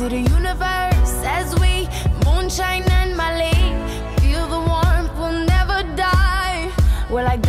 to the universe as we moonshine and molly. Feel the warmth, we'll never die. We're like